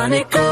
Monica. on, it goes